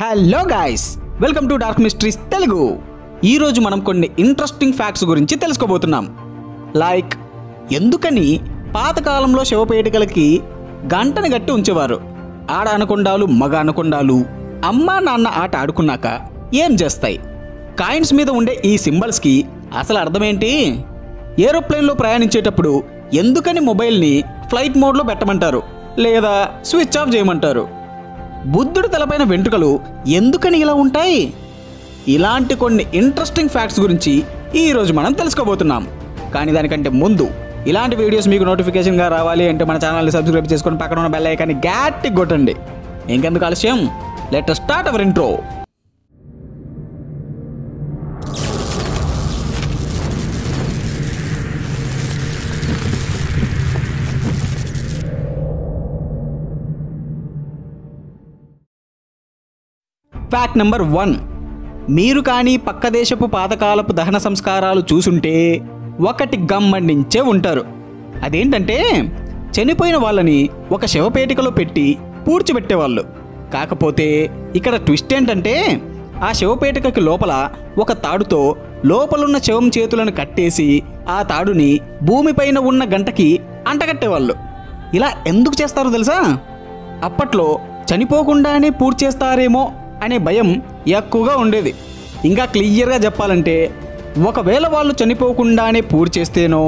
Hello guys welcome to dark mysteries Telugu. ఈరోజు మనం కొన్ని ఇంట్రెస్టింగ్ ఫ్యాక్ట్స్ గురించి తెలుసుకోబోతున్నాం. లైక్ ఎందుకని పాతకాలంలో శవపేటికలకి గంటను గట్టి ఉంచేవారు? ఆడ అనకొండాలు మగ అనకొండాలు అమ్మా నాన్న ఆట ఆడుకున్నాక ఏం చేస్తాయి? కాయిన్స్ మీద ఉండే ఈ సింబల్స్కి అసలు అర్థమేంటి? ఏరోప్లేన్లో ప్రయాణించేటప్పుడు ఎందుకని మొబైల్ని ఫ్లైట్ మోడ్లో పెట్టమంటారు? లేదా స్విచ్ ఆఫ్ చేయమంటారు? బుద్ధుడి తలపైన వెంట్రుకలు ఎందుకని ఇలా ఉంటాయి? ఇలాంటి కొన్ని ఇంట్రెస్టింగ్ ఫ్యాక్ట్స్ గురించి ఈరోజు మనం తెలుసుకోబోతున్నాం. కానీ దానికంటే ముందు ఇలాంటి వీడియోస్ మీకు నోటిఫికేషన్గా రావాలి అంటే మన ఛానల్ని సబ్స్క్రైబ్ చేసుకొని పక్కన ఉన్న బెల్ ఐకాన్ని గట్టి కొట్టండి. ఇంకెందుకు ఆలస్యం? Let start our intro fact number one. మీరు కానీ పక్క దేశపు పాతకాలపు దహన సంస్కారాలు చూసుంటే ఒకటి గమ్మండించే ఉంటారు. అదేంటంటే చనిపోయిన వాళ్ళని ఒక శవపేటికలో పెట్టి పూడ్చిపెట్టేవాళ్ళు. కాకపోతే ఇక్కడ ట్విస్ట్ ఏంటంటే ఆ శవపేటికకి లోపల ఒక తాడుతో లోపలున్న శవం చేతులను కట్టేసి ఆ తాడుని భూమిపైన ఉన్న గంటకి అంటగట్టేవాళ్ళు. ఇలా ఎందుకు చేస్తారో తెలుసా? అప్పట్లో చనిపోకుండానే పూర్తి చేస్తారేమో అనే భయం ఎక్కువగా ఉండేది. ఇంకా క్లియర్గా చెప్పాలంటే ఒకవేళ వాళ్ళు చనిపోకుండానే పూర్తి చేస్తేనో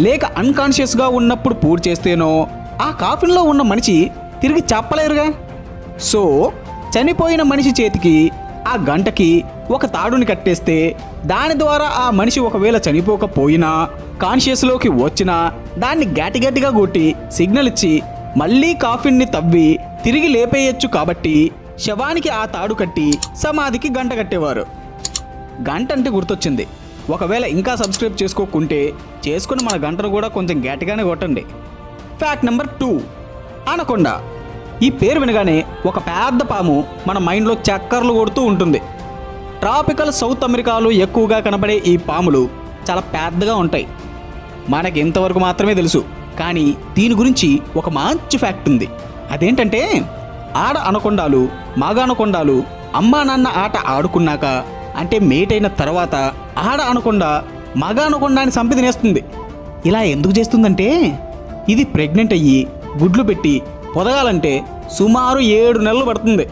లేక అన్కాన్షియస్గా ఉన్నప్పుడు పూర్తి చేస్తేనో ఆ కాఫిన్లో ఉన్న మనిషి తిరిగి చెప్పలేరుగా సో చనిపోయిన మనిషి చేతికి ఆ గంటకి ఒక తాడుని కట్టేస్తే దాని ద్వారా ఆ మనిషి ఒకవేళ చనిపోకపోయినా కాన్షియస్లోకి వచ్చినా దాన్ని గట్టి గట్టిగా కొట్టి సిగ్నల్ ఇచ్చి మళ్ళీ కాఫిన్ని తవ్వి తిరిగి లేపేయచ్చు కాబట్టి శవానికి ఆ తాడు కట్టి సమాధికి గంట కట్టేవారు. గంట అంటే గుర్తొచ్చింది. ఒకవేళ ఇంకా సబ్స్క్రైబ్ చేసుకోకుంటే చేసుకుని మన గంటను కూడా కొంచెం గట్టిగానే కొట్టండి. Fact number two. అనకొండ ఈ పేరు వినగానే ఒక పెద్ద పాము మన మైండ్లో చక్కర్లు కొడుతూ ఉంటుంది. ట్రాపికల్ సౌత్ అమెరికాలో ఎక్కువగా కనబడే ఈ పాములు చాలా పెద్దగా ఉంటాయి. మనకి ఇంతవరకు మాత్రమే తెలుసు. కానీ దీని గురించి ఒక మంచి ఫ్యాక్ట్ ఉంది. అదేంటంటే ఆడ అనకొండాలు మగ అనకొండాలు అమ్మా నాన్న ఆట ఆడుకున్నాక అంటే మేట్ అయిన తర్వాత ఆడ అనకొండ మగ అనకొండాన్ని సంపి తినేస్తుంది. ఇలా ఎందుకు చేస్తుందంటే ఇది ప్రెగ్నెంట్ అయ్యి గుడ్లు పెట్టి పొదగాలంటే సుమారు ఏడు నెలలు పడుతుంది.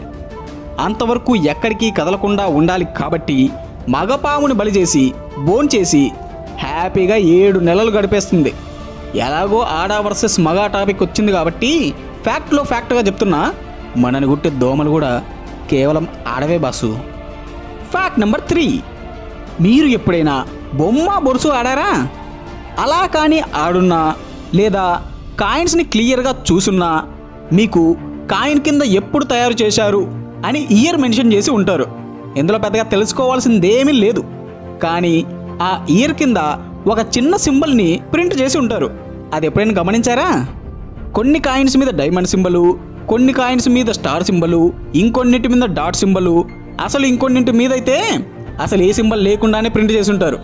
అంతవరకు ఎక్కడికి కదలకుండా ఉండాలి కాబట్టి మగపాముని బలి చేసి బోన్ చేసి హ్యాపీగా ఏడు నెలలు గడిపేస్తుంది. ఎలాగో ఆడ వర్సెస్ మగ టాపిక్ వచ్చింది కాబట్టి ఫ్యాక్ట్లో ఫ్యాక్ట్గా చెప్తున్నా మనని గుట్టే దోమలు కూడా కేవలం ఆడవే బాసు. ఫ్యాక్ట్ నెంబర్ త్రీ మీరు ఎప్పుడైనా బొమ్మ బొరుసు ఆడారా? అలా కానీ ఆడున్నా లేదా కాయిన్స్ని క్లియర్గా చూసున్నా మీకు కాయిన్ కింద ఎప్పుడు తయారు చేశారు అని ఇయర్ మెన్షన్ చేసి ఉంటారు. ఇందులో పెద్దగా తెలుసుకోవాల్సిందేమీ లేదు. కానీ ఆ ఇయర్ కింద ఒక చిన్న సింబల్ని ప్రింట్ చేసి ఉంటారు. అది ఎప్పుడైనా గమనించారా? కొన్ని కాయిన్స్ మీద డైమండ్ సింబలు కొన్ని కాయిన్స్ మీద స్టార్ సింబలు ఇంకొన్నింటి మీద డాట్ సింబలు. అసలు ఇంకొన్నింటి మీద అయితే అసలు ఏ సింబల్ లేకుండానే ప్రింట్ చేసి ఉంటారు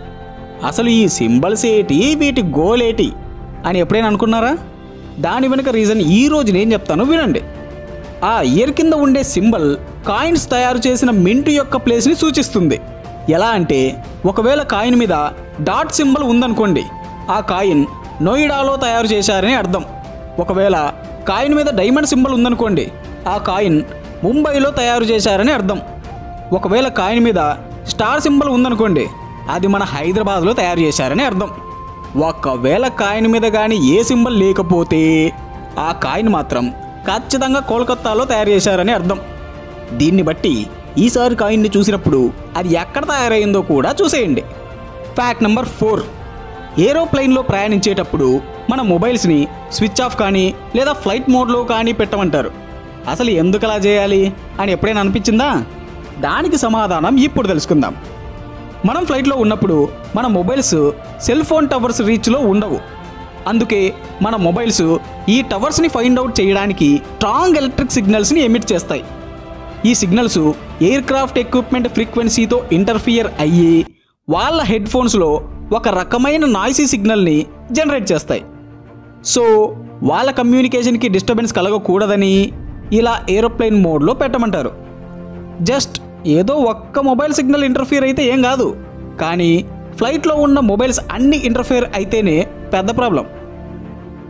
అసలు ఈ సింబల్స్ ఏటి వీటి గోల్ ఏటి అని ఎప్పుడైనా అనుకున్నారా? దాని వెనుక రీజన్ ఈ రోజు నేను చెప్తాను వినండి. ఆ ఇయర్ కింద ఉండే సింబల్ కాయిన్స్ తయారు చేసిన మింటు యొక్క ప్లేస్ని సూచిస్తుంది. ఎలా అంటే ఒకవేళ కాయిన్ మీద డాట్ సింబల్ ఉందనుకోండి ఆ కాయిన్ నోయిడాలో తయారు చేశారని అర్థం. ఒకవేళ కాయిన్ మీద డైమండ్ సింబల్ ఉందనుకోండి ఆ కాయిన్ ముంబైలో తయారు చేశారని అర్థం. ఒకవేళ కాయిన్ మీద స్టార్ సింబల్ ఉందనుకోండి అది మన హైదరాబాద్లో తయారు చేశారని అర్థం. ఒకవేళ కాయిన్ మీద కానీ ఏ సింబల్ లేకపోతే ఆ కాయిన్ మాత్రం ఖచ్చితంగా కోల్కత్తాలో తయారు చేశారని అర్థం. దీన్ని బట్టి ఈసారి కాయిన్ని చూసినప్పుడు అది ఎక్కడ తయారైందో కూడా చూసేయండి. Fact number four. ఏరోప్లైన్లో ప్రయాణించేటప్పుడు మన మొబైల్స్ని స్విచ్ ఆఫ్ కానీ లేదా ఫ్లైట్ మోడ్లో కానీ పెట్టమంటారు. అసలు ఎందుకు అలా చేయాలి అని ఎప్పుడైనా అనిపించిందా? దానికి సమాధానం ఇప్పుడు తెలుసుకుందాం. మనం ఫ్లైట్లో ఉన్నప్పుడు మన మొబైల్స్ సెల్ ఫోన్ టవర్స్ రీచ్లో ఉండవు. అందుకే మన మొబైల్స్ ఈ టవర్స్ని ఫైండ్ అవుట్ చేయడానికి స్ట్రాంగ్ ఎలక్ట్రిక్ సిగ్నల్స్ని ఎమిట్ చేస్తాయి. ఈ సిగ్నల్స్ ఎయిర్ క్రాఫ్ట్ ఎక్విప్మెంట్ ఫ్రీక్వెన్సీతో ఇంటర్ఫియర్ అయ్యి వాళ్ళ హెడ్ ఫోన్స్లో ఒక రకమైన నాయిసీ సిగ్నల్ని జనరేట్ చేస్తాయి. సో వాళ్ళ కమ్యూనికేషన్కి డిస్టర్బెన్స్ కలగకూడదని ఇలా ఏరోప్లేన్ మోడ్లో పెట్టమంటారు. జస్ట్ ఏదో ఒక్క మొబైల్ సిగ్నల్ ఇంటర్ఫియర్ అయితే ఏం కాదు. కానీ ఫ్లైట్లో ఉన్న మొబైల్స్ అన్ని ఇంటర్ఫియర్ అయితేనే పెద్ద ప్రాబ్లం.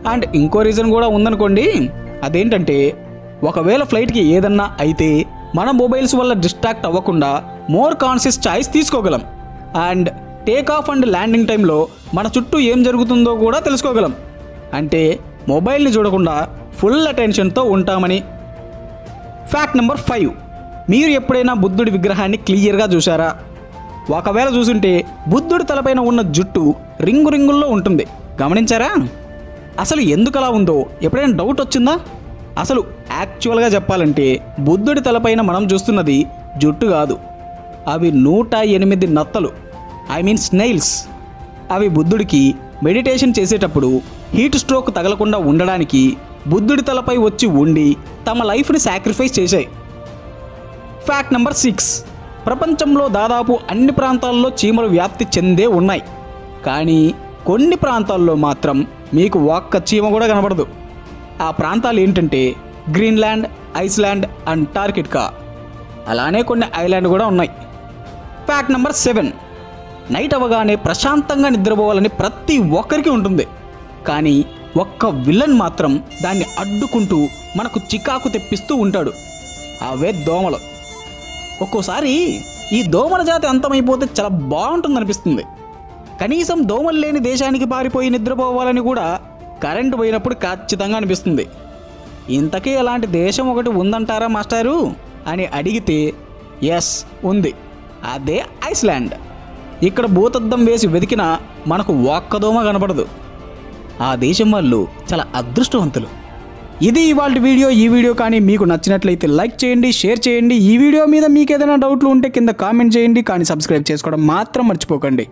అండ్ ఇంకో రీజన్ కూడా ఉందనుకోండి అదేంటంటే ఒకవేళ ఫ్లైట్కి ఏదన్నా అయితే మన మొబైల్స్ వల్ల డిస్ట్రాక్ట్ అవ్వకుండా more conscious choice తీసుకోగలం. And take off and landing టైంలో మన చుట్టూ ఏం జరుగుతుందో కూడా తెలుసుకోగలం. అంటే మొబైల్ని చూడకుండా ఫుల్ అటెన్షన్తో ఉంటామని. Fact number five. మీరు ఎప్పుడైనా బుద్ధుడి విగ్రహాన్ని క్లియర్గా చూసారా ఒకవేళ చూసుంటే బుద్ధుడి తలపైన ఉన్న జుట్టు రింగు రింగుల్లో ఉంటుంది. గమనించారా? అసలు ఎందుకు అలా ఉందో ఎప్పుడైనా డౌట్ వచ్చిందా? అసలు యాక్చువల్గా చెప్పాలంటే బుద్ధుడి తలపైన మనం చూస్తున్నది జుట్టు కాదు. అవి నూట ఎనిమిది నత్తలు. ఐ మీన్ స్నైల్స్ అవి బుద్ధుడికి మెడిటేషన్ చేసేటప్పుడు హీట్ స్ట్రోక్ తగలకుండా ఉండడానికి బుద్ధుడి తలపై వచ్చి ఉండి తమ లైఫ్ని సాక్రిఫైస్ చేశాయి. Fact number six. ప్రపంచంలో దాదాపు అన్ని ప్రాంతాల్లో చీమలు వ్యాప్తి చెందే ఉన్నాయి. కానీ కొన్ని ప్రాంతాల్లో మాత్రం మీకు ఒక్క చీమ కూడా కనబడదు. ఆ ప్రాంతాలు ఏంటంటే గ్రీన్లాండ్ ఐస్లాండ్ అంటార్కిటికా. అలానే కొన్ని ఐలాండ్ కూడా ఉన్నాయి. Fact number seven. నైట్ అవ్వగానే ప్రశాంతంగా నిద్రపోవాలని ప్రతి ఒక్కరికి ఉంటుంది. కానీ ఒక్క విలన్ మాత్రం దాన్ని అడ్డుకుంటూ మనకు చికాకు తెప్పిస్తూ ఉంటాడు. అవే దోమలు. ఒక్కోసారి ఈ దోమల జాతి అంతమైపోతే చాలా బాగుంటుంది అనిపిస్తుంది కనీసం దోమలు లేని దేశానికి పారిపోయి నిద్రపోవాలని కూడా కరెంటు పోయినప్పుడు ఖచ్చితంగా అనిపిస్తుంది. ఇంతకీ అలాంటి దేశం ఒకటి ఉందంటారా మాస్టారు? అని అడిగితే ఎస్ ఉంది. అదే ఐస్లాండ్. ఇక్కడ భూతద్దం వేసి వెతికినా మనకు ఒక్కదోమ కనపడదు. ఆ దేశం వాళ్ళు చాలా అదృష్టవంతులు. ఇది ఇవాళ వీడియో ఈ వీడియో కానీ మీకు నచ్చినట్లయితే లైక్ చేయండి షేర్ చేయండి. ఈ వీడియో మీద మీకు ఏదైనా డౌట్లు ఉంటే కింద కామెంట్ చేయండి. కానీ సబ్స్క్రైబ్ చేసుకోవడం మాత్రం మర్చిపోకండి.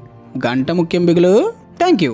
గంట ముఖ్యం బిగులు. Thank you.